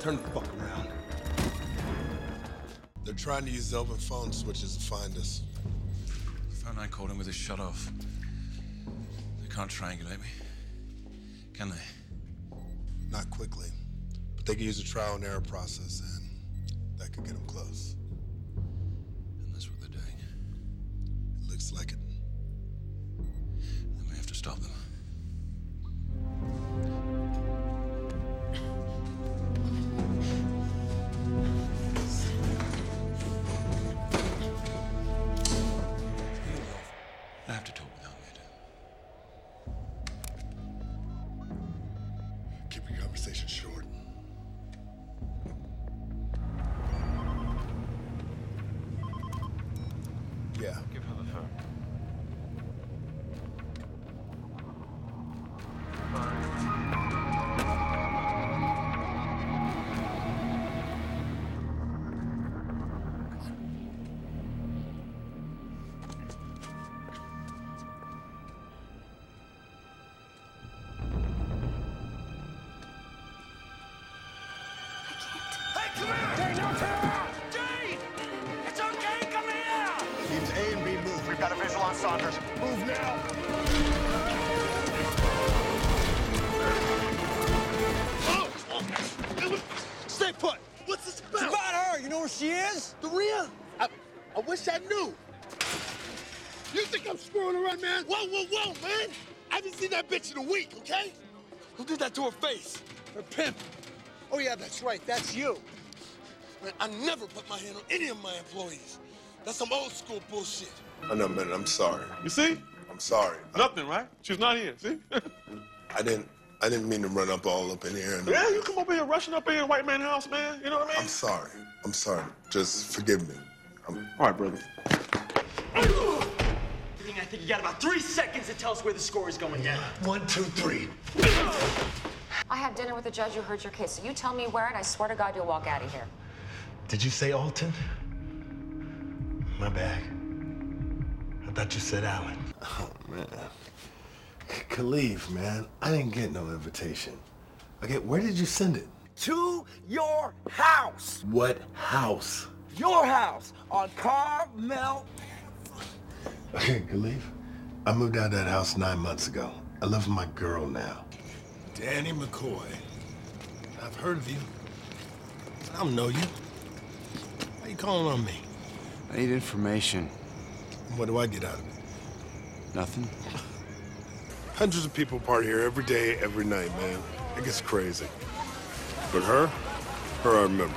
Turn the fuck around. They're trying to use the open phone switches to find us. The phone I called him with is shut off. They can't triangulate me. Can they? Not quickly. But they can use a trial and error process, and that could get them close. And that's what they're doing. It looks like it. I have to talk got a visual on Saunders. Move now. Oh! Stay put. What's this about? It's about her. You know where she is? Maria? I, I wish I knew. You think I'm screwing around, man? Whoa, whoa, whoa, man! I haven't seen that bitch in a week, okay? Who did that to her face? Her pimp. Oh, yeah, that's right. That's you. Man, I never put my hand on any of my employees. That's some old school bullshit. I know, man. I'm sorry. You see? I'm sorry. Nothing, right? She's not here, see? I didn't. I didn't mean to run up all up in here. And yeah, you come up here rushing up in your white man house, man. You know what I mean? I'm sorry. I'm sorry. Just forgive me. I'm, All right, brother. I think you got about three seconds to tell us where the score is going down. One, two, three. I had dinner with the judge who heard your case, so you tell me where, and I swear to God you'll walk out of here. Did you say Alton? My bad. I thought you said Alan. Oh, man. Khalif, man, I didn't get no invitation. Okay, where did you send it? To your house. What house? Your house on Carmel. Okay, Khalif, I moved out of that house nine months ago. I live with my girl now. Danny McCoy. I've heard of you. I don't know you. Why are you calling on me? I need information. What do I get out of it? Nothing. Hundreds of people party here every day, every night, man. It gets crazy. But her, her I remember.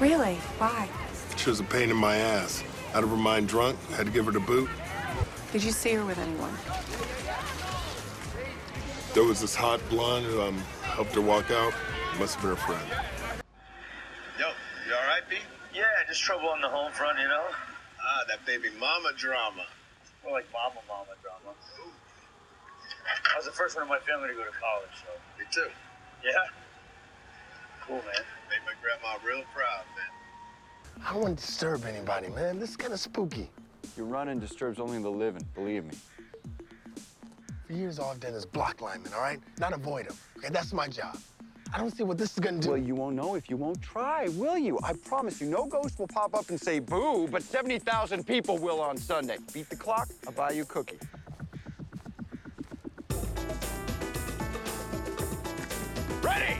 Really? Why? She was a pain in my ass. Out of her mind drunk, had to give her the boot. Did you see her with anyone? There was this hot blonde who um, helped her walk out. Must have been her friend. Yo, you all right, Pete? Yeah, just trouble on the home front, you know? Ah, that baby mama drama. More like mama, mama drama. I was the first one in my family to go to college, so. Me too. Yeah? Cool, man. Made my grandma real proud, man. I don't disturb anybody, man. This is kind of spooky. Your running disturbs only the living, believe me. For years, all I've done is block linemen, all right? Not avoid them. Okay, that's my job. I don't see what this is gonna do. Well, you won't know if you won't try, will you? I promise you, no ghost will pop up and say boo, but 70,000 people will on Sunday. Beat the clock, I'll buy you a cookie. Ready!